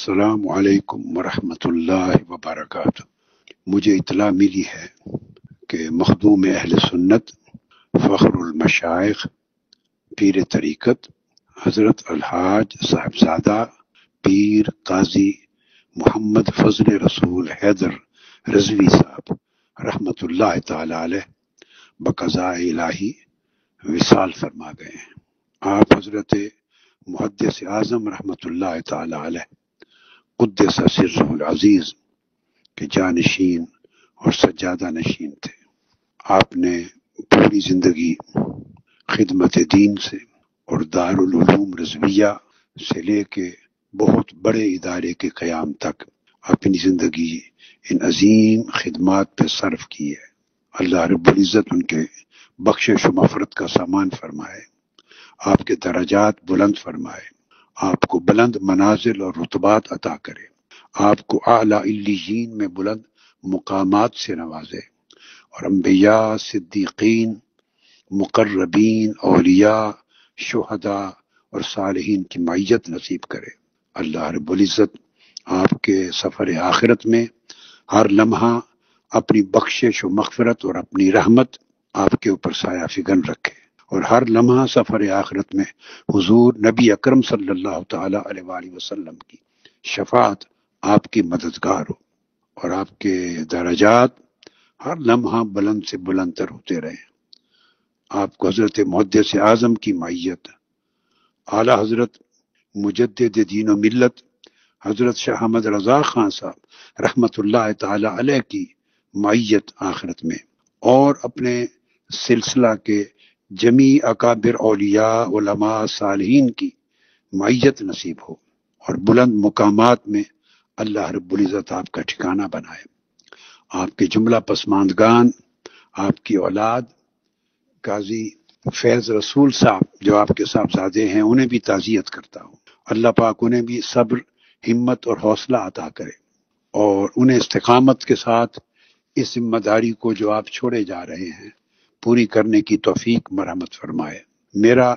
السلام علیکم ورحمۃ اللہ وبرکاتہ۔ مجھے اطلاع ملی ہے کہ مخدوم اہل سنت، فخر المشائق پیر طریقت، حضرت الحاج صاحبزادہ، پیر قاضی محمد فضل رسول حیدر رضوی صاحب، رحمۃ اللہ تعالی علیہ، بقضاء الہی وصال فرما گئے ہیں۔ آپ حضرت محدث اعظم رحمۃ اللہ تعالی علیہ قدس سر العزیز کے جانشین اور سجادہ نشین تھے۔ آپ نے پوری زندگی خدمت دین سے اور دارالعلوم رضویہ سے لے کے بہت بڑے ادارے کے قیام تک اپنی زندگی ان عظیم خدمات پہ صرف کی ہے۔ اللہ رب العزت ان کے بخشش و مفرت کا سامان فرمائے، آپ کے درجات بلند فرمائے۔ آپ کو بلند منازل اور رتبات عطا کرے۔ آپ کو اعلیٰ الجین میں بلند مقامات سے نوازے۔ اور انبیاء، صدیقین، مقربین، اولیاء، شہداء اور صالحین کی معیت نصیب کرے۔ اللہ رب العزت آپ کے سفر آخرت میں ہر لمحہ اپنی بخشش و مغفرت اور اپنی رحمت آپ کے اوپر سایہ فگن رکھے۔ اور ہر لمحہ سفر آخرت میں حضور نبی اکرم صلی اللہ تعالی علیہ وآلہ وسلم کی شفاعت آپ کی مددگار ہو اور آپ کے درجات ہر لمحہ بلند سے بلند تر ہوتے رہے۔ آپ کو حضرت محدث اعظم کی معیت اعلی حضرت مجدد دین و ملت حضرت شاہ احمد رضا خان صاحب رحمۃ اللہ تعالی علیہ کی معیت آخرت میں اور اپنے سلسلہ کے جمی اکابر اولیاء علماء صالحین کی معیت نصیب ہو اور بلند مقامات میں اللہ رب العزت آپ کا ٹھکانہ بنائے۔ آپ کے جملہ پسماندگان، آپ کی اولاد، قاضی فیض رسول صاحب جو آپ کے صاحبزادے ہیں، انہیں بھی تعزیت کرتا ہوں۔ اللہ پاک انہیں بھی صبر، ہمت اور حوصلہ عطا کرے اور انہیں استقامت کے ساتھ اس ذمہ داری کو جو آپ چھوڑے جا رہے ہیں پوری کرنے کی توفیق مرحمت فرمائے۔ میرا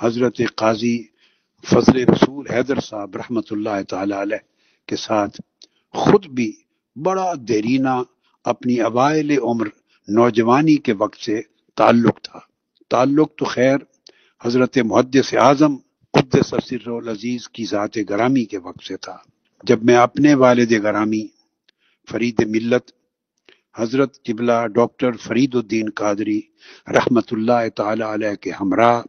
حضرت قاضی فضل رسول حیدر صاحب رحمۃ اللہ تعالی علیہ کے ساتھ خود بھی بڑا دیرینہ اپنی اوائل عمر نوجوانی کے وقت سے تعلق تھا۔ تعلق تو خیر حضرت محدث اعظم قدس سر العزیز کی ذات گرامی کے وقت سے تھا۔ جب میں اپنے والد گرامی فرید ملت حضرت قبلہ ڈاکٹر فرید الدین قادری رحمت اللہ تعالی علیہ کے ہمراہ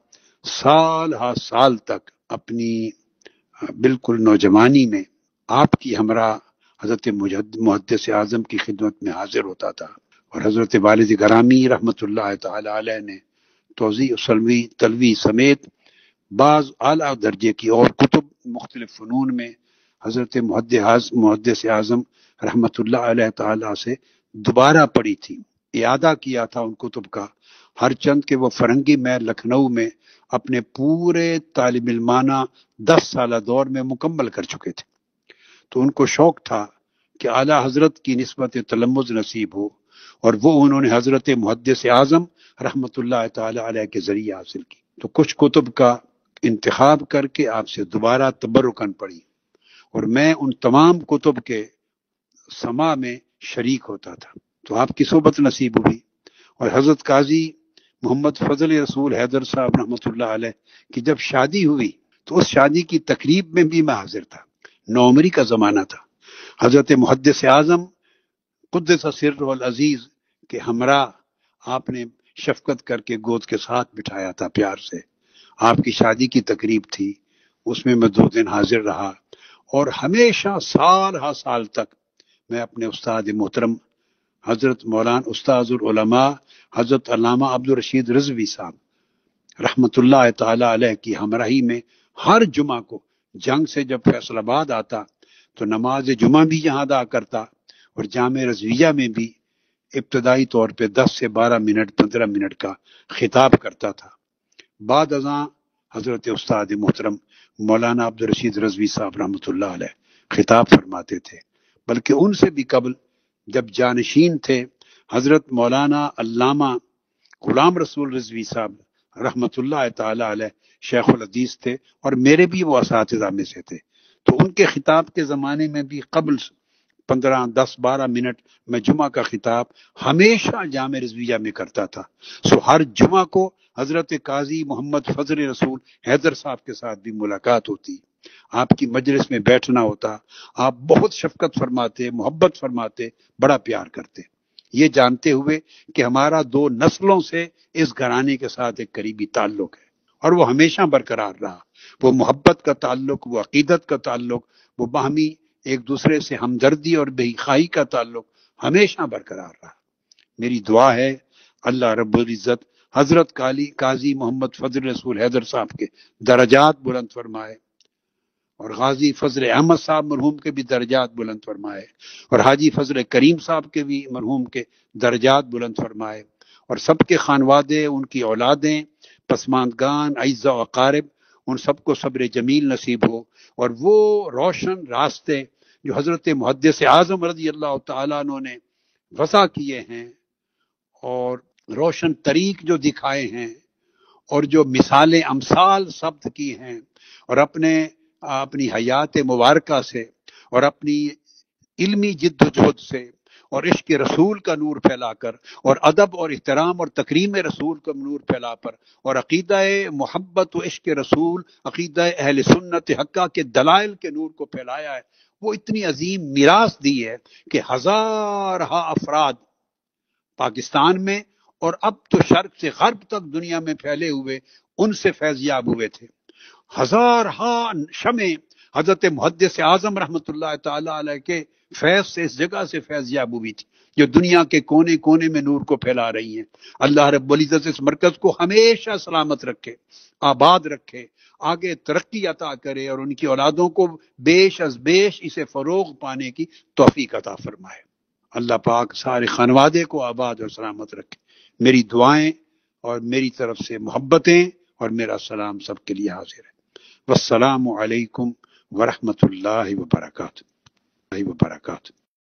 سال ہا سال تک اپنی بالکل نوجوانی میں آپ کی ہمراہ حضرت محدث اعظم کی خدمت میں حاضر ہوتا تھا اور حضرت والد گرامی رحمۃ اللہ تعالی علیہ نے توضیع وسلوی تلوی سمیت بعض اعلیٰ درجے کی اور کتب مختلف فنون میں حضرت محدث اعظم رحمۃ اللہ علیہ تعالی سے دوبارہ پڑھی تھی۔ اعادہ کیا تھا ان کتب کا۔ ہر چند کے وہ فرنگی میں لکھنؤ میں اپنے پورے طالب علمانہ دس سالہ دور میں مکمل کر چکے تھے۔ تو ان کو شوق تھا کہ اعلیٰ حضرت کی نسبت تلمز نصیب ہو اور وہ انہوں نے حضرت محدث اعظم رحمۃ اللہ تعالی علیہ کے ذریعے حاصل کی۔ تو کچھ کتب کا انتخاب کر کے آپ سے دوبارہ تبرکن پڑھی اور میں ان تمام کتب کے سما میں شریک ہوتا تھا۔ تو آپ کی صحبت نصیب ہوئی۔ اور حضرت قاضی محمد فضل رسول حیدر صاحب رحمۃ اللہ علیہ کی جب شادی ہوئی، تو اس شادی کی تقریب میں بھی میں حاضر تھا۔ نومری کا زمانہ تھا۔ حضرت محدث اعظم قدس سر العزیز کے ہمراہ آپ نے شفقت کر کے گود کے ساتھ بٹھایا تھا پیار سے۔ آپ کی شادی کی تقریب تھی۔ اس میں میں دو دن حاضر رہا۔ اور ہمیشہ سال ہا سال تک میں اپنے استاد محترم حضرت مولانا استاذ العلماء حضرت علامہ عبد الرشید رضوی صاحب رحمۃ اللہ تعالی علیہ کی ہمراہی میں ہر جمعہ کو جنگ سے جب فیصل آباد آتا تو نماز جمعہ بھی یہاں ادا کرتا اور جامع رضویہ میں بھی ابتدائی طور پہ دس سے بارہ منٹ، پندرہ منٹ کا خطاب کرتا تھا۔ بعد ازاں حضرت استاد محترم مولانا عبد الرشید رضوی صاحب رحمۃ اللہ علیہ خطاب فرماتے تھے۔ بلکہ ان سے بھی قبل جب جانشین تھے، حضرت مولانا علامہ غلام رسول رضوی صاحب رحمۃ اللہ تعالی علیہ شیخ الحدیث تھے اور میرے بھی وہ اساتذہ میں سے تھے۔ تو ان کے خطاب کے زمانے میں بھی قبل پندرہ، دس، بارہ منٹ میں جمعہ کا خطاب ہمیشہ جامع رضویہ میں کرتا تھا۔ سو ہر جمعہ کو حضرت قاضی محمد فضل رسول حیدر صاحب کے ساتھ بھی ملاقات ہوتی۔ آپ کی مجلس میں بیٹھنا ہوتا، آپ بہت شفقت فرماتے، محبت فرماتے، بڑا پیار کرتے۔ یہ جانتے ہوئے کہ ہمارا دو نسلوں سے اس گھرانے کے ساتھ ایک قریبی تعلق ہے اور وہ ہمیشہ برقرار رہا۔ وہ محبت کا تعلق، وہ عقیدت کا تعلق، وہ باہمی ایک دوسرے سے ہمدردی اور بے خائی کا تعلق ہمیشہ برقرار رہا۔ میری دعا ہے اللہ رب العزت حضرت کالی، قاضی محمد فضل رسول حیدر صاحب کے درجات بلند فرمائے۔ اور غازی فضل احمد صاحب مرحوم کے بھی درجات بلند فرمائے اور حاجی فضل کریم صاحب کے بھی مرحوم کے درجات بلند فرمائے اور سب کے خانوادے، ان کی اولادیں، پسماندگان عیزہ و اقارب، ان سب کو صبر جمیل نصیب ہو اور وہ روشن راستے جو حضرت محدث اعظم رضی اللہ تعالیٰ نے وسا کیے ہیں اور روشن طریق جو دکھائے ہیں اور جو مثالیں امثال ثبت کی ہیں اور اپنے اپنی حیات مبارکہ سے اور اپنی علمی جد و جہد سے اور عشق رسول کا نور پھیلا کر اور ادب اور احترام اور تکریم رسول کا نور پھیلا پر اور عقیدہ محبت و عشق رسول، عقیدہ اہل سنت حقہ کے دلائل کے نور کو پھیلایا ہے، وہ اتنی عظیم میراث دی ہے کہ ہزار ہاں افراد پاکستان میں اور اب تو شرق سے غرب تک دنیا میں پھیلے ہوئے ان سے فیضیاب ہوئے تھے۔ ہزار ہاں شمع حضرت محدث اعظم رحمۃ اللہ تعالی علیہ کے فیض سے اس جگہ سے فیضیاب ہوئی تھی جو دنیا کے کونے کونے میں نور کو پھیلا رہی ہیں۔ اللہ رب العزت اس مرکز کو ہمیشہ سلامت رکھے، آباد رکھے، آگے ترقی عطا کرے اور ان کی اولادوں کو بیش از بیش اسے فروغ پانے کی توفیق عطا فرمائے۔ اللہ پاک سارے خانوادے کو آباد اور سلامت رکھے۔ میری دعائیں اور میری طرف سے محبتیں اور میرا سلام سب کے لیے حاضر ہے۔ والسلام عليكم ورحمة الله وبركاته. وبركاته.